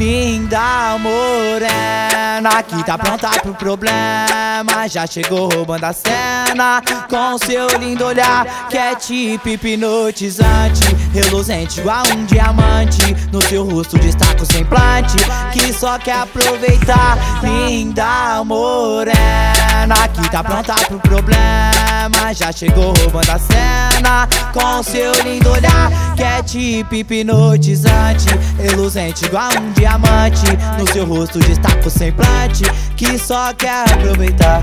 Linda morena que tá pronta pro problema. Já chegou roubando a cena Com seu lindo olhar que é tipo hipnotizante Reluzente igual um diamante. No seu rosto destaca o semblante Que só quer aproveitar. Linda morena que tá pronta pro problema. Já chegou roubando a cena Com seu lindo olhar que tipo hipnotizante. Reluzente igual um diamante. No seu rosto destaca o semblante Que só quer aproveitar.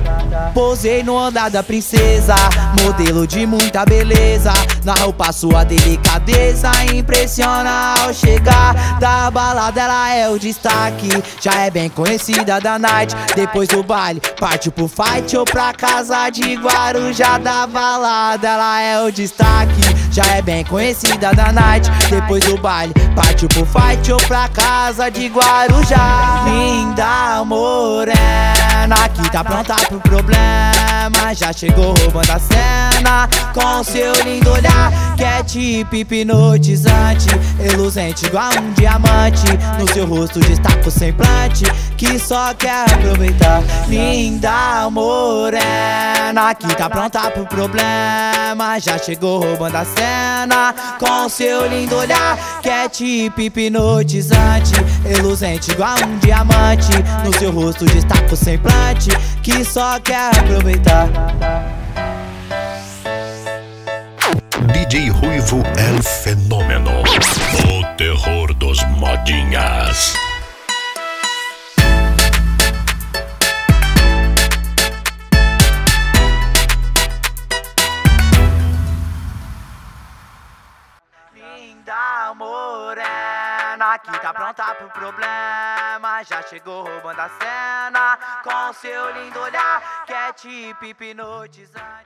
Posei no andar da princesa. Modelo de muita beleza. Na roupa sua delicadeza Impressiona ao chegar. Da balada ela é o destaque. Já é bem conhecida da night. Depois do baile parte pro fight Ou pra casa de Guarujá. Da balada ela é o destaque já é bem conhecida da night. Depois do baile, partiu pro fight ou pra casa de Guarujá que tá pronta pro problema. Já chegou roubando a cena Com seu lindo olhar Que é tipo hipnotizante Reluzente igual um diamante. No seu rosto destaca o semblante Que só quer aproveitar. Linda morena, que tá pronta pro problema. Já chegou roubando a cena Com seu lindo olhar que é tipo hipnotizante Reluzente igual um diamante. No seu rosto destaca o semblante Que só quer aproveitar. DJ Ruivo é o fenômeno. O terror dos modinhas. Linda morena que tá pronta pro problema. Já chegou roubando a cena Com seu lindo olhar que é tipo hipnotizante